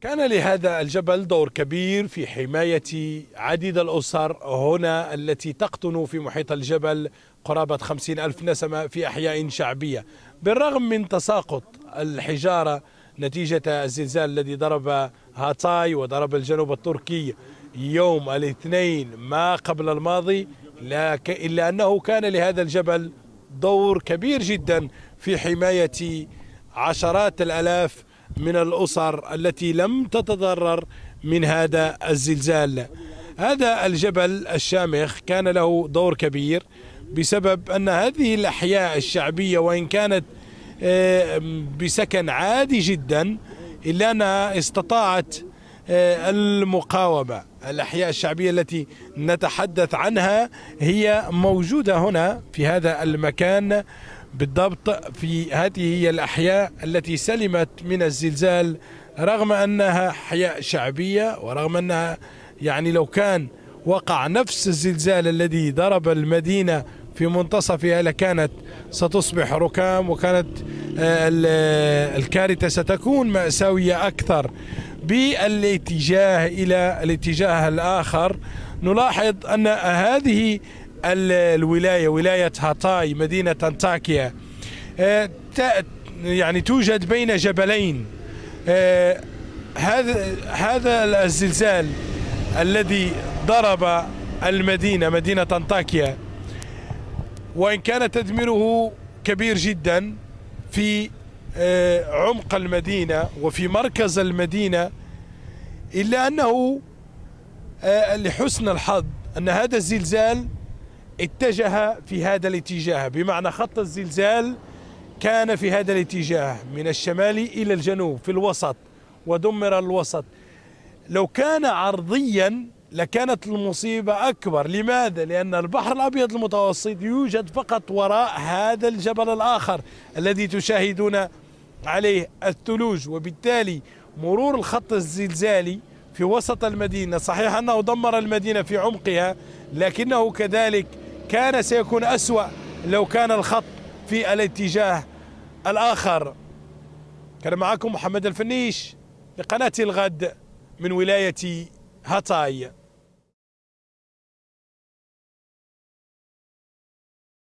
كان لهذا الجبل دور كبير في حماية عديد الأسر هنا التي تقطن في محيط الجبل قرابة خمسين ألف نسمة في أحياء شعبية. بالرغم من تساقط الحجارة نتيجة الزلزال الذي ضرب هاتاي وضرب الجنوب التركي يوم الاثنين ما قبل الماضي إلا أنه كان لهذا الجبل دور كبير جدا في حماية عشرات الألاف من الأسر التي لم تتضرر من هذا الزلزال. هذا الجبل الشامخ كان له دور كبير بسبب أن هذه الأحياء الشعبية وإن كانت آه، بسكن عادي جدا إلا أنها استطاعت آه، المقاومة. الأحياء الشعبية التي نتحدث عنها هي موجودة هنا في هذا المكان بالضبط في هذه هي الأحياء التي سلمت من الزلزال رغم أنها أحياء شعبية ورغم أنها يعني لو كان وقع نفس الزلزال الذي ضرب المدينة في منتصفها لكانت ستصبح ركام وكانت آه، الكارثة ستكون مأساوية أكثر بالاتجاه إلى الاتجاه الآخر. نلاحظ أن هذه الولاية ولاية هاتاي مدينة أنطاكيا آه، يعني توجد بين جبلين. آه، هذا هذا الزلزال الذي ضرب المدينة مدينة أنطاكيا وإن كان تدميره كبير جدا في آه، عمق المدينة وفي مركز المدينة إلا أنه لحسن الحظ أن هذا الزلزال اتجه في هذا الاتجاه. بمعنى خط الزلزال كان في هذا الاتجاه من الشمال إلى الجنوب في الوسط ودمر الوسط. لو كان عرضيا لكانت المصيبة أكبر. لماذا؟ لأن البحر الأبيض المتوسط يوجد فقط وراء هذا الجبل الآخر الذي تشاهدون عليه الثلوج. وبالتالي مرور الخط الزلزالي في وسط المدينة صحيح أنه دمر المدينة في عمقها لكنه كذلك كان سيكون أسوأ لو كان الخط في الاتجاه الآخر. كان معكم محمد الفنيش لقناة الغد من ولاية هاتاي.